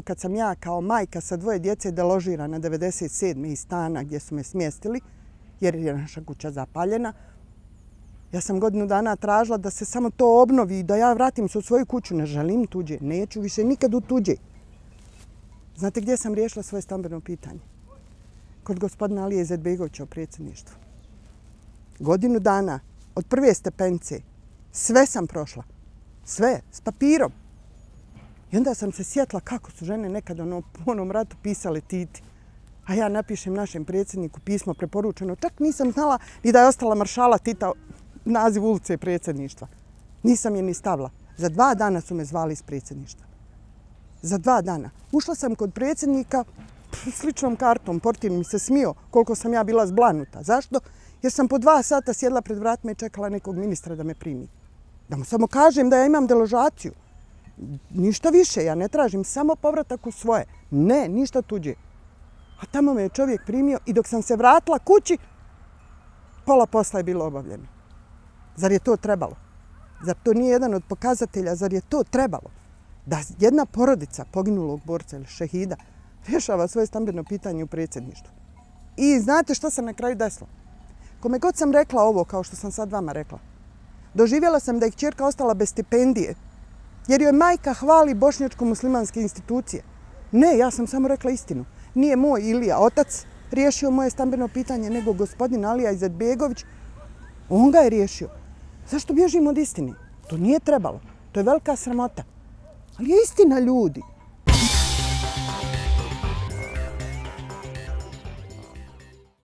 Kad sam ja kao majka sa dvoje djece deložira na 97. iz stana gdje su me smjestili, jer je naša kuća zapaljena, ja sam godinu dana tražila da se samo to obnovi i da ja vratim se u svoju kuću. Ne želim tuđe, neću više nikad u tuđe. Znate gdje sam riješila svoje stambeno pitanje? Kod gospodina Alije Zedbegovića u predsjedništvu. Godinu dana od prve stepence sve sam prošla. Sve, s papirom. I onda sam se sjetla kako su žene nekad ono, u onom ratu pisale Titi. A ja napišem našem predsjedniku pismo preporučeno. Čak nisam znala ni da je ostala maršala Tita naziv ulice predsjedništva. Nisam je ni stavila. Za dva dana su me zvali iz predsjedništva. Za dva dana. Ušla sam kod predsjednika sličnom kartom. Portir mi se smio koliko sam ja bila zblanuta. Zašto? Jer sam po dva sata sjedla pred vratima i čekala nekog ministra da me primi. Da mu samo kažem da ja imam deložaciju. Ništa više, ja ne tražim samo povratak u svoje. Ne, ništa tuđe. A tamo me je čovjek primio i dok sam se vratila kući, pola posla je bilo obavljeno. Zar je to trebalo? Zar to nije jedan od pokazatelja? Zar je to trebalo? Da jedna porodica poginulog borca ili šehida rješava svoje stambeno pitanje u predsjedništvu. I znate što se na kraju desilo? Kome god sam rekla ovo, kao što sam sad vama rekla, doživjela sam da je čerka ostala bez stipendije, jer joj majka hvali bošnjačko-muslimanske institucije. Ne, ja sam samo rekla istinu. Nije moj Ilija, otac, riješio moje stambeno pitanje, nego gospodin Alija Izetbegović, on ga je riješio. Zašto bježimo od istine? To nije trebalo. To je velika sramota. Ali je istina ljudi.